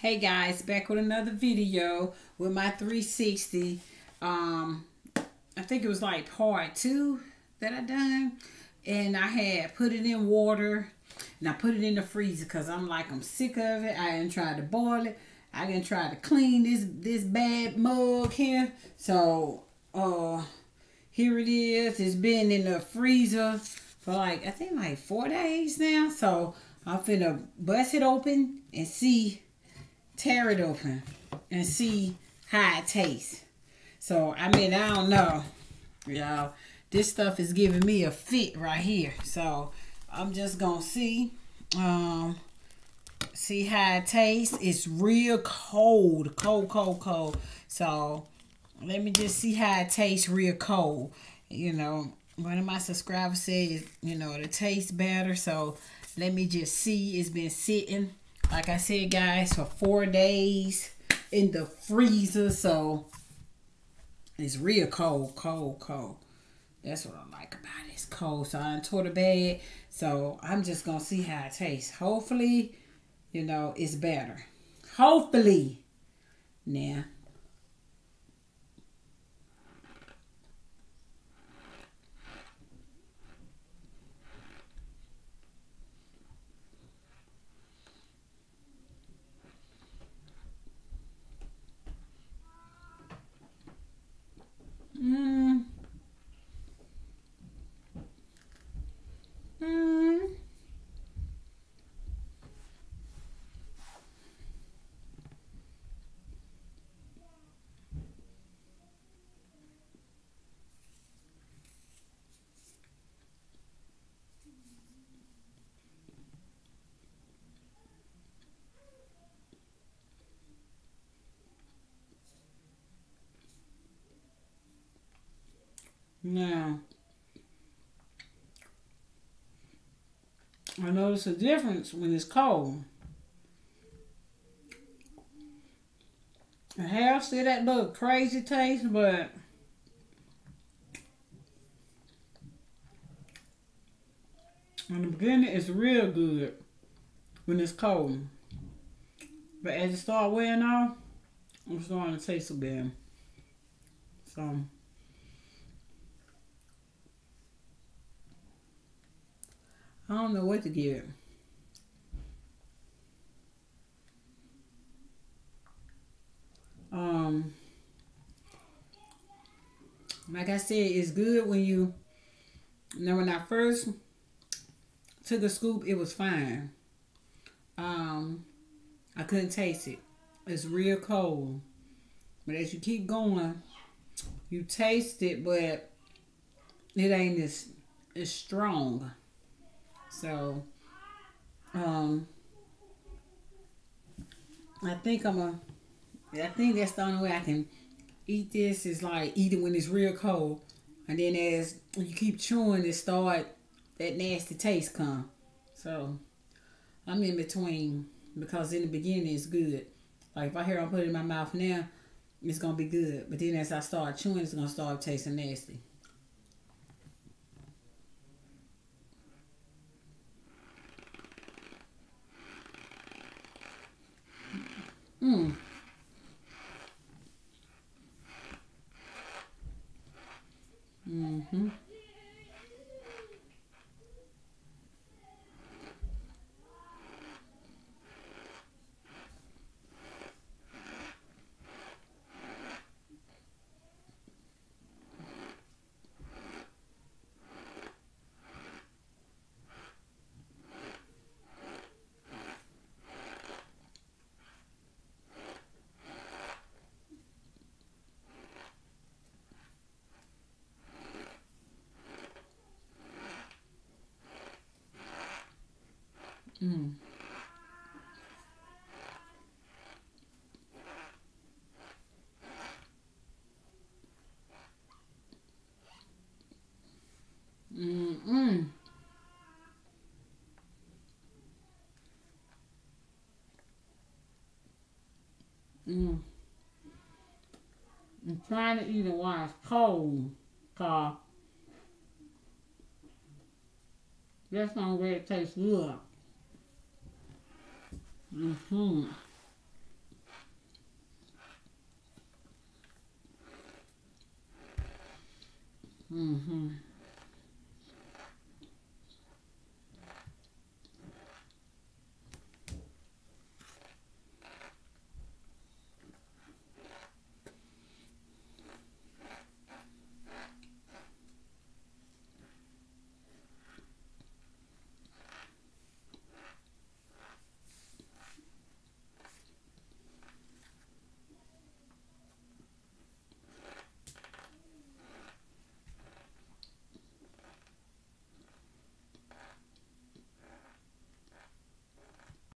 Hey guys, back with another video with my 360. Um, I think it was like part two that I done. And I had put it in water and I put it in the freezer because I'm like, I'm sick of it. I didn't try to boil it. I didn't try to clean this, this bad mug here. So, uh, here it is. It's been in the freezer for like, I think like four days now. So, I'm finna bust it open and see tear it open and see how it tastes. So, I mean, I don't know. Y'all, this stuff is giving me a fit right here. So, I'm just going to see. Um, see how it tastes. It's real cold. Cold, cold, cold. So, let me just see how it tastes real cold. You know, one of my subscribers said, you know, it tastes better. So, let me just see. It's been sitting like I said, guys, for four days in the freezer. So it's real cold, cold, cold. That's what I like about it. It's cold. So I tore the bed. So I'm just going to see how it tastes. Hopefully, you know, it's better. Hopefully. Now, Mm. Mm. Now, I notice a difference when it's cold. I have still that little crazy taste, but in the beginning it's real good when it's cold. But as it start wearing off, I'm starting to taste again. So I don't know what to give. Um, like I said, it's good when you, you know, when I first took a scoop, it was fine. Um, I couldn't taste it. It's real cold. But as you keep going, you taste it, but it ain't as, as strong. So, um, I think I'm a, I think that's the only way I can eat this is like eat it when it's real cold. And then as you keep chewing, it start, that nasty taste come. So, I'm in between because in the beginning it's good. Like if I hear I put it in my mouth now, it's to be good. But then as I start chewing, it's to start tasting nasty. Mm. Mm-hmm. Mm. Mm-mm. Mm. I'm trying to eat it while it's cold, cause that's not where it tastes good. Mm-hmm. Mm-hmm.